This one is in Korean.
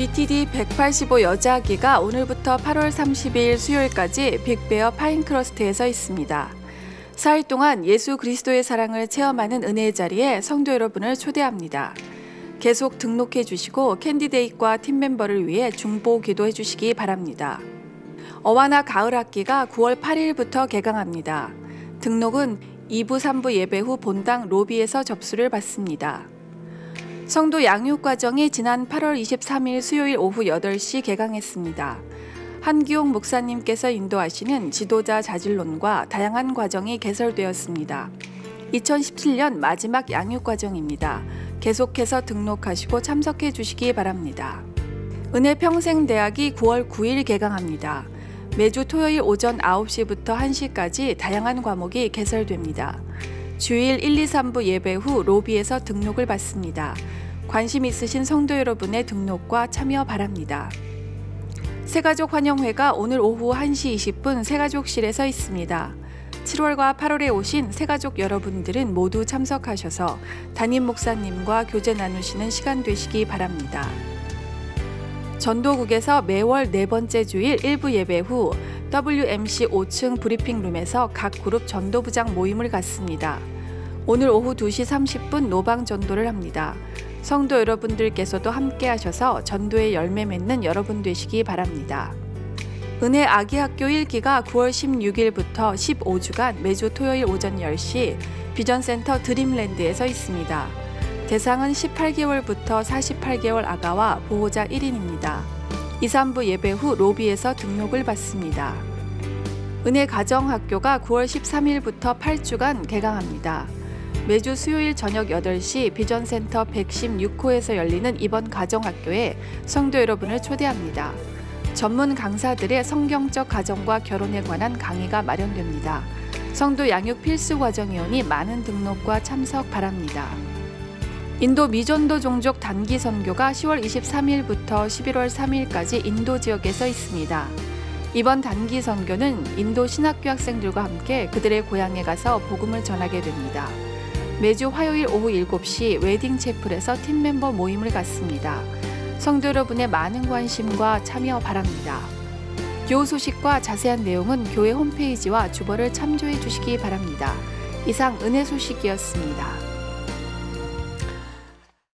ETD 185 여자아기가 오늘부터 8월 30일 수요일까지 빅베어 파인크레스트에서 있습니다. 사일 동안 예수 그리스도의 사랑을 체험하는 은혜의 자리에 성도 여러분을 초대합니다. 계속 등록해 주시고 candidate과 팀 멤버를 위해 중보 기도해 주시기 바랍니다. 어와나 가을 학기가 9월 8일부터 개강합니다. 등록은 2부 3부 예배 후 본당 로비에서 접수를 받습니다. 성도 양육 과정이 지난 8월 23일 수요일 오후 8시 개강했습니다. 한기용 목사님께서 인도하시는 지도자 자질론과 다양한 과정이 개설되었습니다. 2017년 마지막 양육 과정입니다. 계속해서 등록하시고 참석해 주시기 바랍니다. 은혜평생대학이 9월 9일 개강합니다. 매주 토요일 오전 9시부터 1시까지 다양한 과목이 개설됩니다. 주일 1, 2, 3부 예배 후 로비에서 등록을 받습니다. 관심 있으신 성도 여러분의 등록과 참여 바랍니다. 새가족 환영회가 오늘 오후 1시 20분 새가족실에 서 있습니다. 7월과 8월에 오신 새가족 여러분들은 모두 참석하셔서 담임 목사님과 교제 나누시는 시간 되시기 바랍니다. 전도국에서 매월 네 번째 주일 1부 예배 후 WMC 5층 브리핑룸에서 각 그룹 전도부장 모임을 갖습니다. 오늘 오후 2시 30분 노방 전도를 합니다. 성도 여러분들께서도 함께 하셔서 전도의 열매 맺는 여러분 되시기 바랍니다. 은혜 아기 학교 1기가 9월 16일부터 15주간 매주 토요일 오전 10시 비전센터 드림랜드에서 있습니다. 대상은 18개월부터 48개월 아가와 보호자 1인입니다. 2, 3부 예배 후 로비에서 등록을 받습니다. 은혜 가정학교가 9월 13일부터 8주간 개강합니다. 매주 수요일 저녁 8시 비전센터 116호에서 열리는 이번 가정학교에 성도 여러분을 초대합니다. 전문 강사들의 성경적 가정과 결혼에 관한 강의가 마련됩니다. 성도 양육 필수 과정이오니 많은 등록과 참석 바랍니다. 인도 미전도 종족 단기 선교가 10월 23일부터 11월 3일까지 인도 지역에서 있습니다. 이번 단기 선교는 인도 신학교 학생들과 함께 그들의 고향에 가서 복음을 전하게 됩니다. 매주 화요일 오후 7시 웨딩 채플에서 팀 멤버 모임을 갖습니다. 성도 여러분의 많은 관심과 참여 바랍니다. 교우 소식과 자세한 내용은 교회 홈페이지와 주보를 참조해 주시기 바랍니다. 이상 은혜 소식이었습니다.